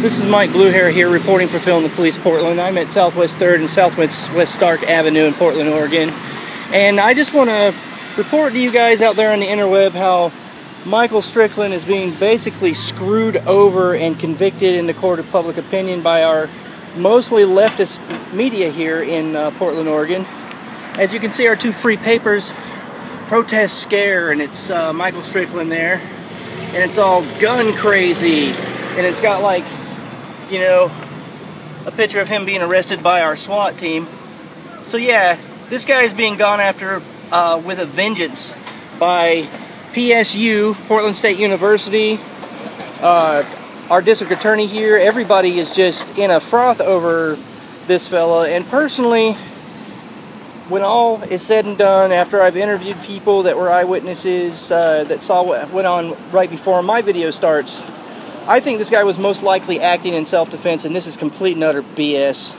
This is Mike Bluehair here reporting for Film the Police Portland. I'm at Southwest 3rd and Southwest West Stark Avenue in Portland, Oregon. And I just want to report to you guys out there on the interweb how Michael Strickland is being basically screwed over and convicted in the court of public opinion by our mostly leftist media here in uh, Portland, Oregon. As you can see, our two free papers, Protest Scare, and it's uh, Michael Strickland there. And it's all gun crazy. And it's got like, you know, a picture of him being arrested by our SWAT team. So yeah, this guy is being gone after uh, with a vengeance by PSU, Portland State University, uh, our district attorney here. Everybody is just in a froth over this fella. And personally, when all is said and done, after I've interviewed people that were eyewitnesses uh, that saw what went on right before my video starts, I think this guy was most likely acting in self defense, and this is complete and utter BS.